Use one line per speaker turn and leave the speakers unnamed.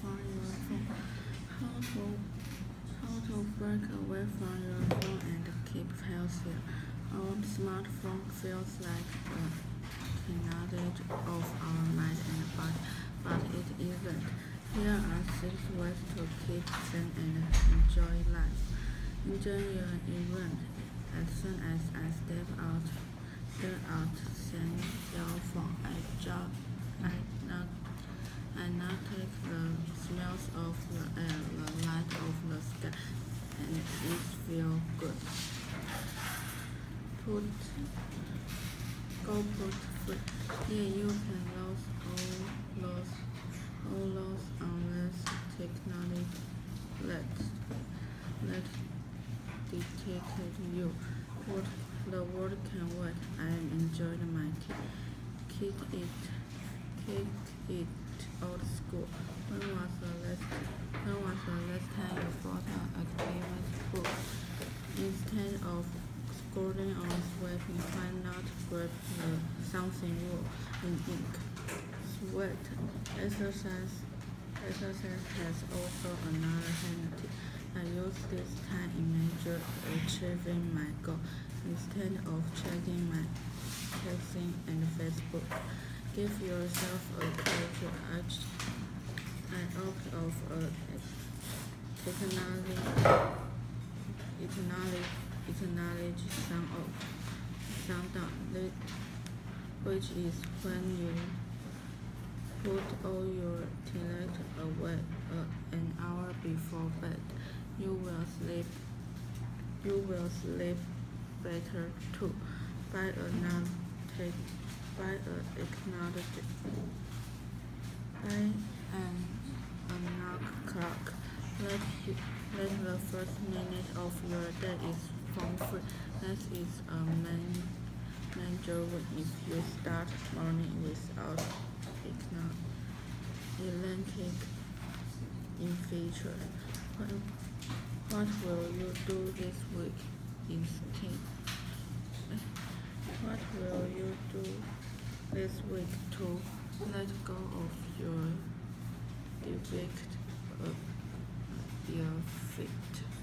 from your phone. How to how to break away from your phone and keep healthy. Our smartphone feels like a knowledge of our mind and body, but it isn't. Here are six ways to keep sane and enjoy life. Enjoy your event. As soon as I step out, step out, send your phone. I jog, I not take the smells of the air, the light of the sky, and it feel good. Put, go put free. Here you can lose all those, all those unless technology let, let dictate you. What the world can wait. I enjoyed my kid. Kick it, kick it old school. When was the last, when was the last time you bought an activist book? Instead of scrolling or swiping, why not grab something raw in ink? Sweat. Exercise. Exercise has also another penalty. I use this time in major achieving my goal instead of checking my texting and Facebook. Give yourself a call to action. I opt of a acknowledge, acknowledge, acknowledge some of sundown, which is when you put all your intellect away uh, an hour before bed. You will sleep. You will sleep better too. Buy a non buy a acknowledge buy an alarm clock. Let it, let the first minute of your day is phone free. That is a man major if you start morning without Atlantic in feature. What, what will you do this week instead? What will you do this week to let go of your defect of your feet?